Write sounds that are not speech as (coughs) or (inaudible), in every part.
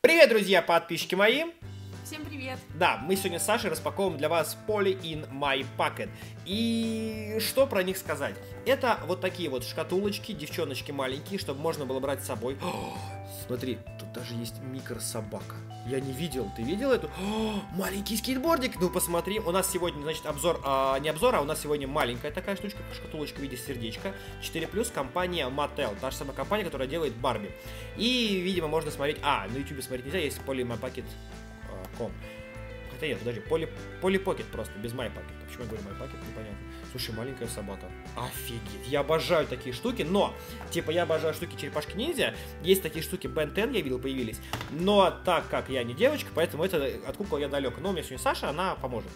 Привет, друзья, подписчики мои! Всем привет! Да, мы сегодня с Сашей распаковываем для вас Poly in My Pocket. И что про них сказать? Это вот такие вот шкатулочки, девчоночки маленькие, чтобы можно было брать с собой. О, (gasps) смотри, тут даже есть микрособака. Я не видел, ты видел эту? О, (gasps) маленький скейтбордик, ну посмотри. У нас сегодня, значит, обзор, а, не обзор, а у нас сегодня маленькая такая штучка, шкатулочка в виде сердечка. 4 плюс компания Mattel, та же самая компания, которая делает Барби. И, видимо, можно смотреть, а, на YouTube смотреть нельзя, есть Poly My Pocket ком. Хотя нет, подожди, поли, полипокет просто, без майпакет. Почему я говорю майпакет, непонятно. Слушай, маленькая собака. Офигеть, я обожаю такие штуки, но, типа, я обожаю штуки черепашки ниндзя, есть такие штуки Ben 10, я видел, появились, но так как я не девочка, поэтому это от кукол я далек. Но у меня сегодня Саша, она поможет.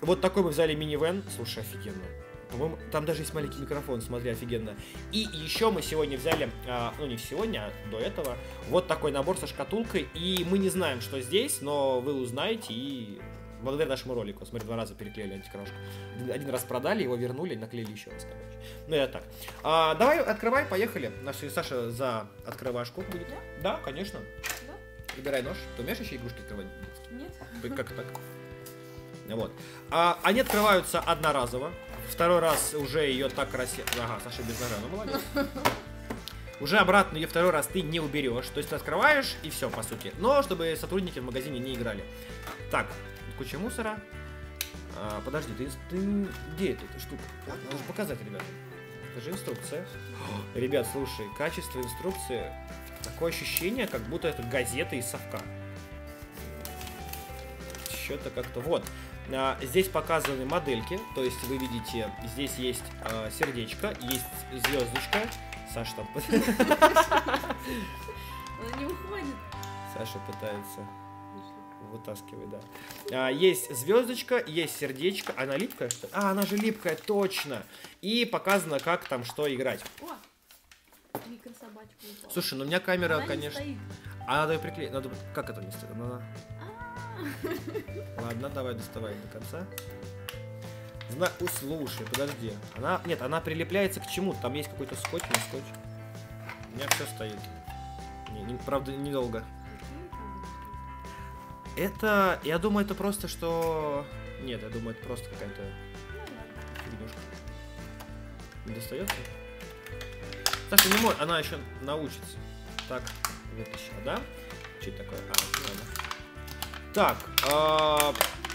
Вот такой мы взяли мини-вен, слушай, офигенно. По-моему, там даже есть маленький микрофон, смотри, офигенно. И еще мы сегодня взяли, а, ну не сегодня, а до этого, вот такой набор со шкатулкой. И мы не знаем, что здесь, но вы узнаете и благодаря нашему ролику. Смотри, два раза переклеили антикрошку. Один раз продали, его вернули, наклеили еще раз, короче. Ну, я так. А, давай, открывай, поехали. Наша Саша за открывашку будет. Да? Да, конечно. Да? Выбирай нож. Ты умеешь еще игрушки открывать? Нет? Как так? Вот. А, они открываются одноразово. Второй раз уже ее так красиво... Ага, Саша без ножа, ну молодец. (laughs) Уже обратно ее второй раз ты не уберешь. То есть ты открываешь и все, по сути. Но чтобы сотрудники в магазине не играли. Так, куча мусора. А, подожди, ты, ты где эта штука? Надо же показать, ребята. Это же инструкция. (gasps) Ребят, слушай, качество инструкции. Такое ощущение, как будто это газета из совка. Что-то как-то... Вот. А, здесь показаны модельки, то есть вы видите, здесь есть а, сердечко, есть звездочка. Саша там... (laughs) Он не уходит. Саша пытается вытаскивать, да. А, есть звездочка, есть сердечко. Она липкая, что ли? А, она же липкая, точно. И показано, как там что играть. О. Слушай, ну у меня камера, Она не конечно... стоит. А надо ее приклеить. Надо... Как это не стоит? Она- (laughs) Ладно, давай доставай до конца. Зна... О, слушай, подожди. Она... Нет, она прилепляется к чему? Там есть какой-то скотч, не скотч. У меня все стоит. Не, не- правда, недолго. Это... Я думаю, это просто что... Нет, я думаю, это просто какая-то фигнюшка. Не достается? Саша не может, она еще научится. Так, вытащила, да? Что это такое? А, ну ладно. Так, а,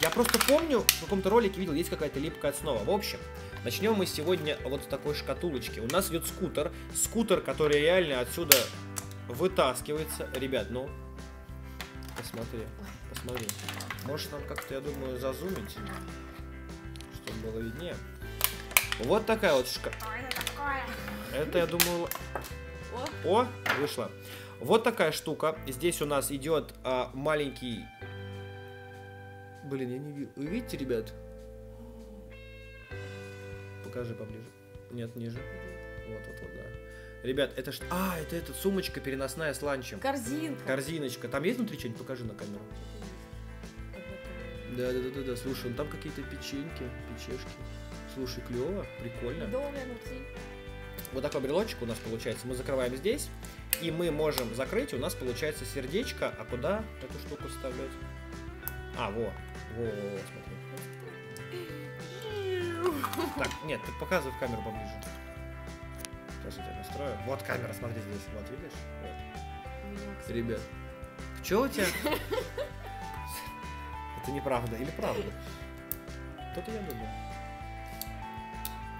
я просто помню, в каком-то ролике видел, есть какая-то липкая основа. В общем, начнем мы сегодня вот с такой шкатулочки. У нас идет скутер. Скутер, который реально отсюда вытаскивается. Ребят, ну, посмотри, посмотри. Может нам как-то, я думаю, зазумить, чтобы было виднее. Вот такая вот шка... Это, я думаю, О, о, вышла. Вот такая штука. Здесь у нас идет а, маленький. Блин, я не вижу. Вы видите, ребят? Покажи поближе. Нет, ниже. Вот, вот, вот, да. Ребят, это что? А, это эта сумочка переносная с ланчем. корзинка. Корзиночка. Там есть внутри что-нибудь? Покажи на камеру. Да, да, да, да, да. Слушай, ну там какие-то печеньки, печешки. Слушай, клево, прикольно. Дома внутри. Вот такой брелочек у нас получается. Мы закрываем здесь, и мы можем закрыть. У нас получается сердечко. А куда эту штуку вставлять? А, во. Во, во, во, смотри. Так, нет, ты показывай в камеру поближе. Сейчас я тебя настрою. Вот камера, смотри здесь. Вот, видишь? Вот. Ребят. Че у тебя? Это неправда или правда? Кто-то я думаю.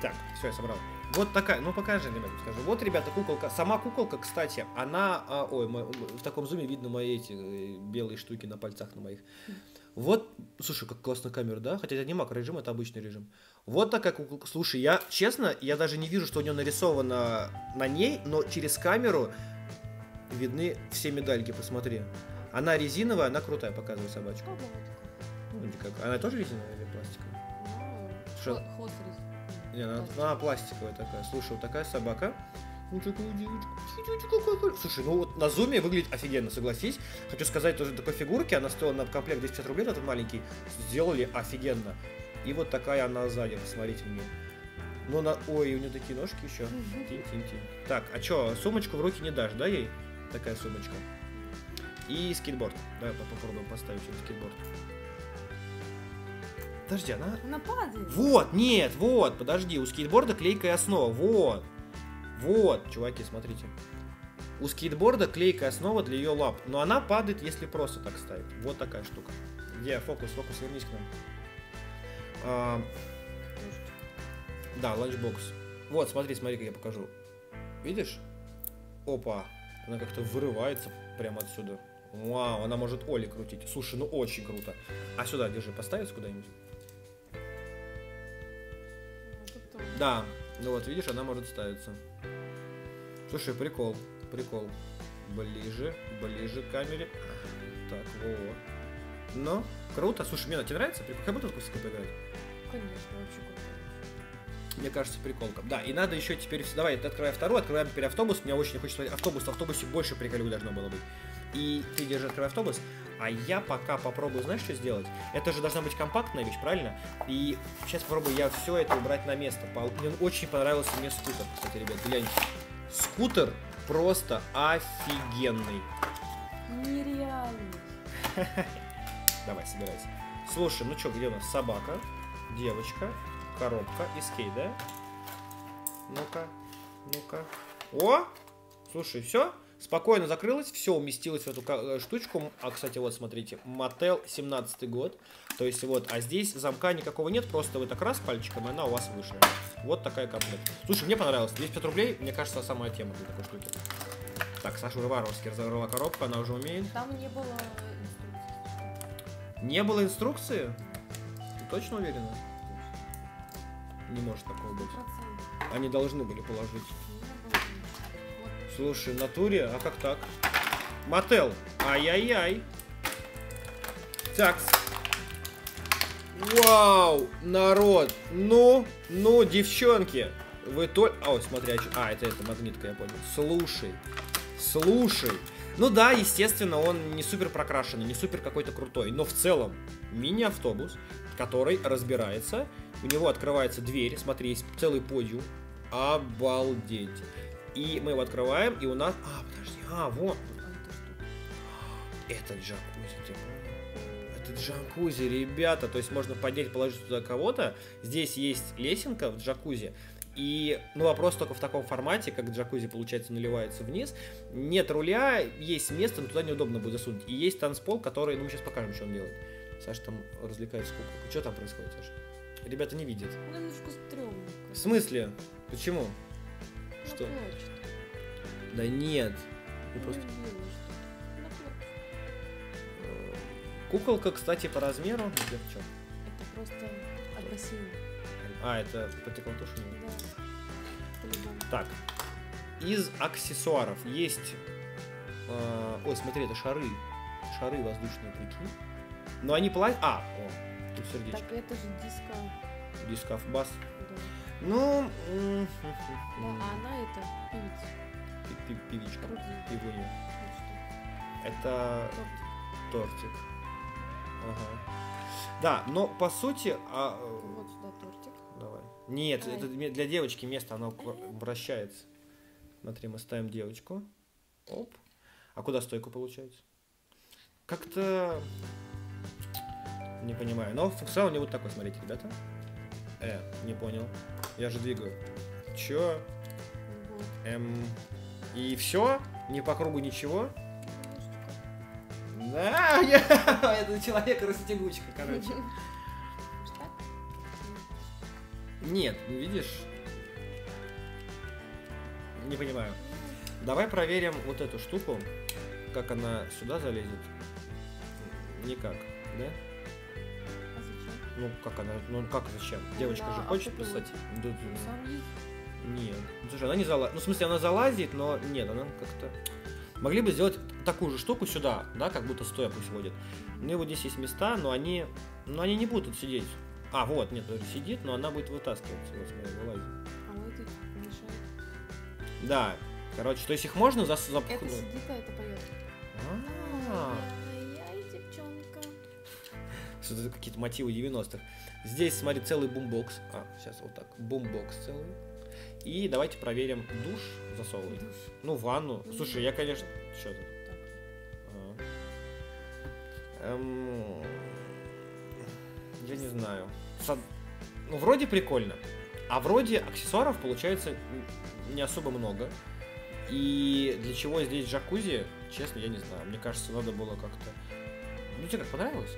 Так, все, я собрал. Вот такая, ну покажи, ребят, скажи. Вот, ребята, куколка. Сама куколка, кстати, она, а, ой, мо- в таком зуме видно мои эти э, белые штуки на пальцах на моих. Вот, слушай, как классно камера, да? Хотя это не макро-режим, это обычный режим. Вот такая куколка. Слушай, я, честно, я даже не вижу, что у нее нарисовано на ней, но через камеру видны все медальки, посмотри. Она резиновая, она крутая, показывай собачку. Как? Ну, как? Она тоже резиновая или пластиковая? Ну, Что? ход- Не, она, она пластиковая такая. Слушай, вот такая собака. Девочка. Девочка какая. Слушай, ну вот на зуме выглядит офигенно, согласись. Хочу сказать, тоже такой фигурки, она стоила на комплект 250 рублей, этот маленький. Сделали офигенно. И вот такая она сзади, посмотрите мне. Ну, она... Ой, у нее такие ножки еще. Тинь-тинь-тинь. Так, а что, сумочку в руки не дашь, да, ей? Такая сумочка. И скейтборд. Давай по- попробуем поставить сюда скейтборд. Подожди, она... Она падает. Вот, нет, вот, подожди, у скейтборда клейкая основа, вот. Вот, чуваки, смотрите. У скейтборда клейкая основа для ее лап, но она падает, если просто так ставить. Вот такая штука. Где фокус, фокус, вернись к нам. А, да, ланчбокс. Вот, смотри, смотри, как я покажу. Видишь? Опа, она как-то вырывается прямо отсюда. Вау, она может Оли крутить. Слушай, ну очень круто. А сюда, держи, поставить куда-нибудь? Вот. Да, ну вот видишь, она может ставиться. Слушай, прикол, прикол. Ближе, ближе к камере. Так, во. Ну, круто. Слушай, мне тебе нравится? Прикол. Как будто такой поиграть? Конечно, вообще круто. Мне кажется, приколка. Да, и надо еще теперь... Давай, открывай второй, открываем теперь автобус. Мне очень хочется автобус. В автобусе больше приколюк должно было быть. И ты держи, открывай автобус. А я пока попробую, знаешь, что сделать? Это же должна быть компактная вещь, правильно? И сейчас попробую я все это убрать на место. Мне очень понравился мне скутер, кстати, ребят, гляньте. Скутер просто офигенный. Нереальный. (laughs) Давай, собирайся. Слушай, ну что, где у нас собака, девочка, коробка и скейт, да? Ну-ка, ну-ка. О! Слушай, все? Спокойно закрылось, все уместилось в эту э, штучку. А, кстати, вот смотрите, мотел 17 год. То есть вот, а здесь замка никакого нет, просто вы так раз пальчиком, и она у вас вышла. Вот такая комплект. Слушай, мне понравилось. 250 рублей, мне кажется, самая тема для такой штуки. Так, Саша Варварский разорвала коробку, она уже умеет. Там не было инструкции. Не было инструкции? Ты точно уверена? Не может такого быть. Процент. Они должны были положить. Слушай, в натуре, а как так? Мотел. Ай-яй-яй. Так. Вау, народ. Ну, ну, девчонки. Вы только... Ой, смотри, а а, это, это магнитка, я понял. Слушай, слушай. Ну да, естественно, он не супер прокрашенный, не супер какой-то крутой, но в целом мини-автобус, который разбирается, у него открывается дверь, смотри, есть целый подиум. Обалдеть. И мы его открываем, и у нас... А, подожди, а, вот. Это джакузи, ты? Это джакузи, ребята. То есть можно поднять, положить туда кого-то. Здесь есть лесенка в джакузи. И, ну, вопрос только в таком формате, как джакузи, получается, наливается вниз. Нет руля, есть место, но туда неудобно будет засунуть. И есть танцпол, который, ну, мы сейчас покажем, что он делает. Саша там развлекается куколкой. Что там происходит, Саша? Ребята не видят. Ну, немножко стрёмно. В смысле? Почему? Что? плачет. Да нет. Ну, Ну, просто... э, Куколка, кстати, по размеру. Чём? Это просто бассейна. А, это потеклотушение. Да. По-любому. Так, из аксессуаров есть... э, ой, смотри, это шары. Шары воздушные, прикинь. Но они платят... А, о, тут сердечко. Так это же диско. Дисков бас. Ну... Да, а она это певица. Певичка. Что. Это Тортик. тортик. Ага. Да, но по сути... а, э, Вот сюда тортик. Давай. Нет, Давай. это для девочки место, оно кр- вращается. Смотри, мы ставим девочку. Оп. А куда стойку получается? Как-то... Не понимаю. Но функционал у него вот такой, смотрите, ребята. Э, не понял. Я же двигаю. Чё? Вот. Эм... И все? Не по кругу ничего? Да, (laughs) я... это человек растягучка, короче. Нет, ну видишь? Не понимаю. Давай проверим вот эту штуку, как она сюда залезет. Никак, да? Ну как она, ну как зачем? Девочка да, же хочет писать. Да, да. Нет. Ну, Слушай, она не залазит. Ну, в смысле, она залазит, но нет, она как-то... Могли бы сделать такую же штуку сюда, да, как будто стоя пусть водит. Ну и вот здесь есть места, но они, но они не будут тут сидеть. А, вот, нет, сидит, но она будет вытаскиваться. Вот, смотри, вылазит. А вот это мешает. Да, короче, то есть их можно зас- Это запихнуть? сидит, а это поет. А, девчонка. Что это какие-то мотивы 90-х. Здесь, смотри, целый бумбокс. А, сейчас вот так. Бумбокс целый. И давайте проверим душ засовывать. Душ. Ну, ванну. Ну, Слушай, я, конечно... Что? Так. А, Эм, Я не знаю. Со- Ну, вроде прикольно. А вроде аксессуаров получается не особо много. И для чего здесь джакузи, честно, я не знаю. Мне кажется, надо было как-то... Ну, тебе как, понравилось?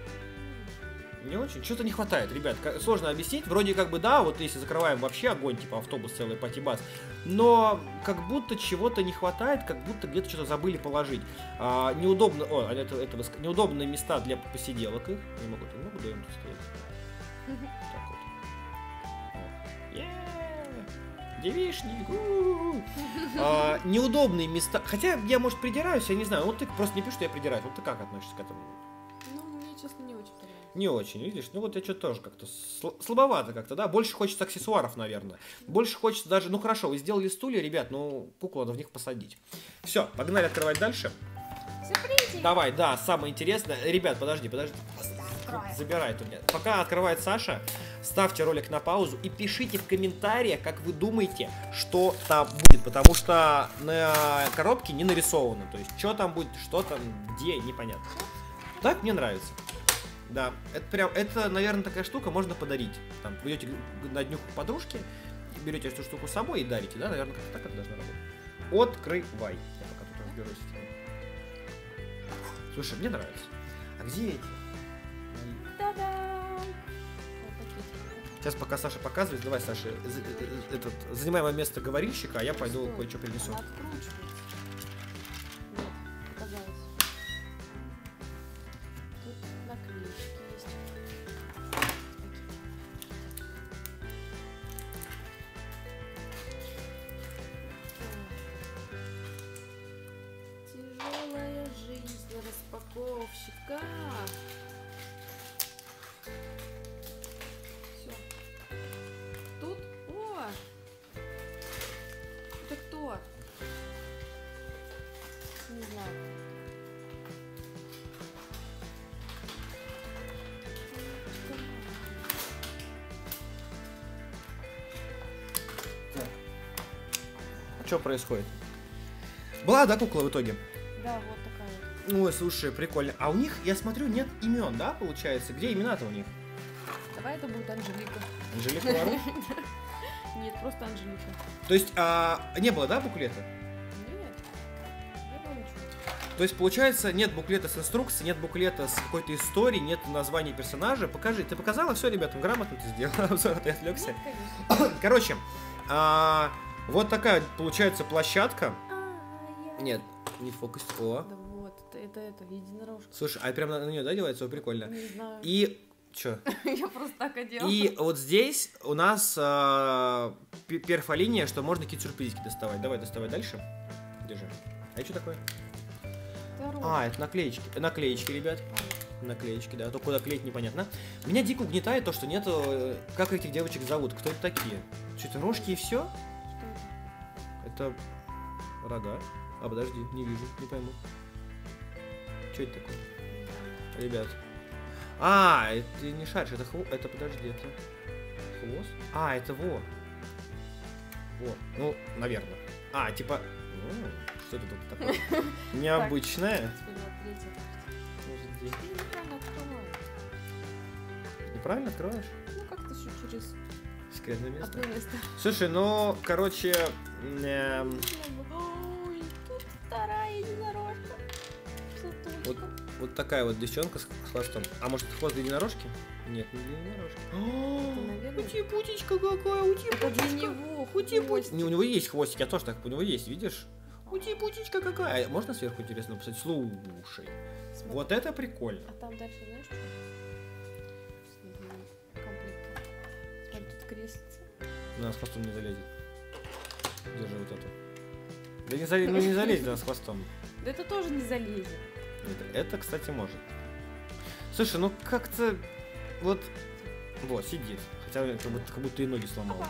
Не очень. Что-то не хватает, ребят. Сложно объяснить. Вроде как бы да, вот если закрываем вообще огонь, типа автобус целый патибас. Но как будто чего-то не хватает, как будто где-то что-то забыли положить. А, неудобно, о, это, это выск- неудобные места для посиделок их. Не могу, не могу даем тут стоять. Так вот. У-у-у. А, неудобные места. Хотя я, может, придираюсь, я не знаю. Вот ты просто не пишешь, что я придираюсь. Вот ты как относишься к этому? Ну, мне, честно, не очень понравилось. Не очень, видишь? Ну вот я что-то тоже как-то сл- слабовато как-то, да? Больше хочется аксессуаров, наверное. Больше хочется даже, ну хорошо, вы сделали стулья, ребят, ну куклу надо в них посадить. Все, погнали открывать дальше. Сюрпризик! Давай, да, самое интересное. Ребят, подожди, подожди. Открываем. Забирай тут. Пока открывает Саша, ставьте ролик на паузу и пишите в комментариях, как вы думаете, что там будет. Потому что на коробке не нарисовано. То есть, что там будет, что там, где, непонятно. Так мне нравится. Да, это прям, это, наверное, такая штука, можно подарить. Там, вы идете на днюху к подружке, берете эту штуку с собой и дарите, да, наверное, как-то так это должно работать. Открывай. Я пока тут разберусь с этим. Слушай, мне нравится. А где эти? Та-дам! Сейчас пока Саша показывает, давай, Саша, за- э, этот, занимай мое место говорильщика, а я пойду кое-что принесу. Она распаковщика. Все. Тут. О! Это кто? Не знаю. Что происходит? Была, да, кукла в итоге? Да, вот вот. Ой, слушай, прикольно. А у них, я смотрю, нет имен, да, получается? Где имена-то у них? Давай это будет Анжелика. Анжелика (laughs) Вару? Нет, просто Анжелика. То есть, а, не было, да, буклета? То есть, получается, нет буклета с инструкцией, нет буклета с какой-то историей, нет названия персонажа. Покажи, ты показала все, ребятам, грамотно ты сделала (laughs) обзор, ты отвлекся. Нет. (coughs) Короче, а, вот такая получается площадка. А, я- Нет, не фокус. О. Да вот, это, это, единорожка. Слушай, а прям на, нее, да, девается? О, прикольно. Не знаю. И чё? (laughs) Я просто так одела. И вот здесь у нас а, пе- перфолиния, что можно какие-то сюрпризики доставать. Давай доставай дальше. Держи. А это что такое? А, это наклеечки. Наклеечки, ребят. Наклеечки, да. А то куда клеить непонятно. Меня дико угнетает то, что нету... Как этих девочек зовут? Кто это такие? Что это, рожки и все? Это рога. А, подожди, не вижу, не пойму. Что это такое? Ребят. А, это не шаришь, это хво... Это, подожди, это... Хвост? А, это во. Во. Ну, наверное. А, типа... м, Что это тут такое? (laughs) Необычное. Подожди. Ты неправильно открываешь. Ну, как-то еще через Секретное место. место. Слушай, ну, короче... эм, Вот, такая вот девчонка с хвостом. А может, это хвост единорожки? Нет, не единорожки. (gasps) Наверное, Утипутечка какая, это для него. Хвостик. Не, у него есть хвостик, я тоже так, у него есть, видишь? Утипутечка какая. А Можно сверху интересно написать? Слушай, Смотри. вот это прикольно. А там дальше знаешь что? Смотри, тут креслица. На с хвостом не залезет. Держи вот это. Да не залезет, ну не залезет она с хвостом. (laughs) Да это тоже не залезет. Это, это, кстати, может. Слушай, ну как-то вот... Вот, сидит. Хотя как будто, как будто и ноги сломал.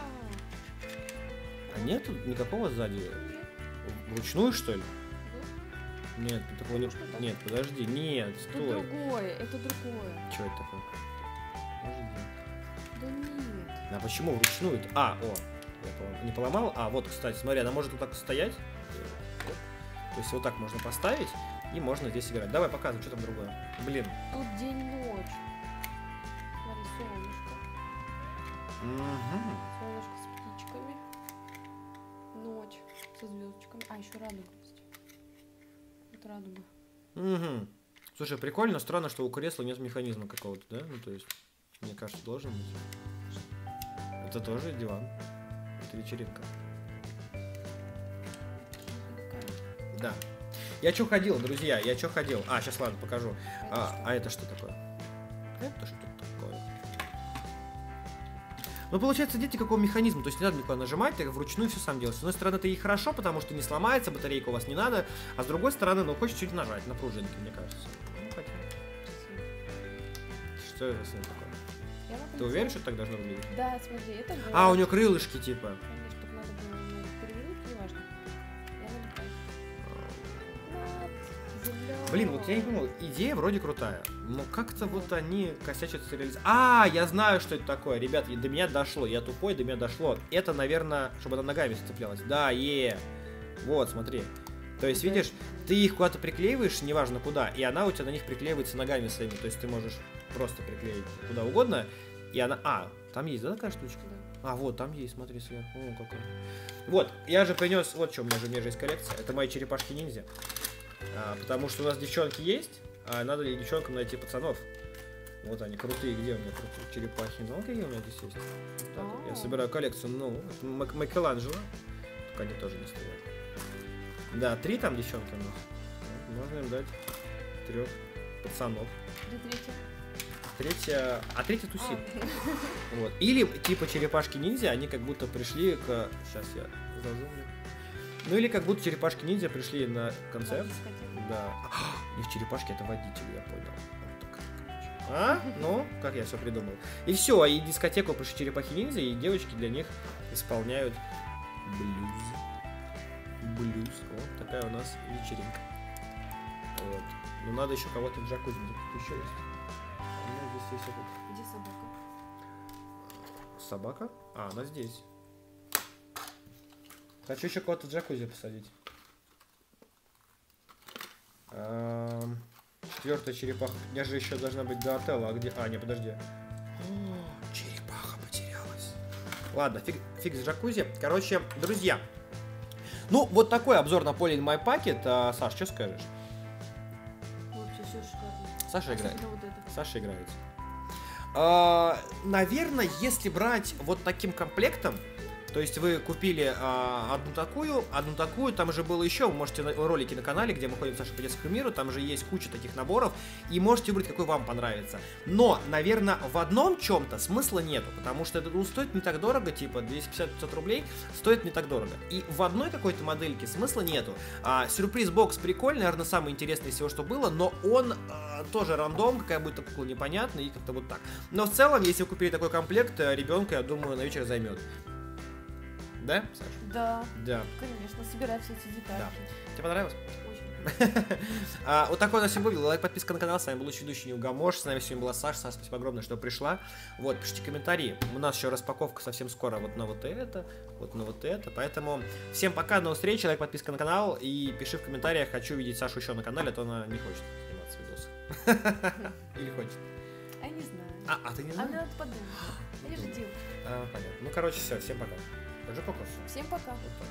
А нету никакого сзади? Вручную, что ли? Нет, такого не... Нет, подожди, нет, стой. другое, это другое. Что это такое? Подожди. Да нет. А почему вручную? -то? А, о, я полом- не поломал. А, вот, кстати, смотри, она может вот так стоять. То есть вот так можно поставить. И можно здесь играть. Давай показывай, что там другое. Блин. Тут день-ночь. Смотри, солнышко. Мгм. Солнышко с птичками. Ночь со звездочками. А, еще радуга. Вот радуга. Мгм. Слушай, прикольно, странно, что у кресла нет механизма какого-то, да? Ну, то есть, мне кажется, должен быть. Это тоже диван. Это вечеринка. Да. Я что ходил, друзья, я что ходил? А, сейчас ладно, покажу. А, а это что такое? Это что такое? Ну, получается, нет никакого механизма, то есть не надо никуда нажимать, ты вручную все сам делаешь. С одной стороны, это и хорошо, потому что не сломается, батарейка у вас не надо, а с другой стороны, ну, хочешь чуть нажать на пружинке, мне кажется. Ну, хотя, что это с ним такое? Ты уверен, что так должно выглядеть? Да, смотри, это А, у него крылышки, типа. Конечно, Блин, вот я не понял, идея вроде крутая, но как-то вот они косячат с реализацией. А, я знаю, что это такое, ребят, до меня дошло, я тупой, до меня дошло. Это, наверное, чтобы она ногами сцеплялась. Да, е. Вот, смотри. То есть, видишь, ты их куда-то приклеиваешь, неважно куда, и она у тебя на них приклеивается ногами своими. То есть ты можешь просто приклеить куда угодно, и она... А, там есть, да, такая штучка? Да. А, вот, там есть, смотри, сверху. О, какой. Вот, я же принес, вот что у меня же, у меня же есть коллекция. Это мои черепашки-ниндзя. А, потому что у нас девчонки есть, а надо и девчонкам найти пацанов. Вот они, крутые, где у меня крутые черепахи? Ну, какие у меня здесь есть? Так. Я А. собираю коллекцию, ну, Мак- Микеланджело. Только они тоже не стоят. Да, три там девчонки у нас. Вот, Можно им дать трех пацанов. Где третья? Третья... А третья тусит. А, (laughs) Вот. Или типа черепашки ниндзя, они как будто пришли к. Сейчас я зазумлю. Ну или как будто черепашки ниндзя пришли на концерт. Да. (gasps) А, их черепашки это водитель, я понял. Вот так, короче. А? (laughs) Ну, как я все придумал. И все, и дискотеку пришли черепахи ниндзя, и девочки для них исполняют блюз. Блюз. Вот такая у нас вечеринка. Вот. Ну надо еще кого-то в джакузи. Тут еще есть. А у меня здесь есть этот Где собака? Собака? А, она здесь. Хочу еще кого-то в джакузи посадить. Ам, Четвертая черепаха. У меня же еще должна быть до. А где? А, не, подожди. О, черепаха потерялась. Ладно, фиг, фиг с джакузи. Короче, друзья. Ну, вот такой обзор на поле my pocket. А, Саш, что скажешь? Вообще все шикарно. Саша играет. Вот. Саша играет. А, наверное, если брать вот таким комплектом, то есть вы купили а, одну такую, одну такую, там же было еще, вы можете на- ролики на канале, где мы ходим с Сашей по детскому миру, там же есть куча таких наборов, и можете выбрать, какой вам понравится. Но, наверное, в одном чем-то смысла нету, потому что это ну, стоит не так дорого, типа 250-500 рублей, стоит не так дорого. И в одной какой-то модельке смысла нету. А, сюрприз-бокс прикольный, наверное, самый интересный из всего, что было, но он а, тоже рандом, какая будет кукла непонятно, и как-то вот так. Но в целом, если вы купили такой комплект, э, ребенка, я думаю, на вечер займет. Да, Саша? Да, Да. конечно, собирать все эти детальки. Тебе понравилось? Очень. (laughs) А, вот такой у нас сегодня был. Лайк, подписка на канал. С вами был еще ведущий Неугамош. С нами сегодня была Саша. Саша, спасибо огромное, что пришла. Вот, пишите комментарии. У нас еще распаковка совсем скоро вот на вот это, вот на вот это. Поэтому всем пока, до встречи. Лайк, подписка на канал. И пиши в комментариях, хочу видеть Сашу еще на канале, а то она не хочет сниматься видосы. (laughs) Или хочет. А я не знаю. А, а ты не А знаешь? мне надо подумать. Я же девушка. А, понятно. Ну, короче, все, всем пока. Даже кокос. Всем пока. Вот.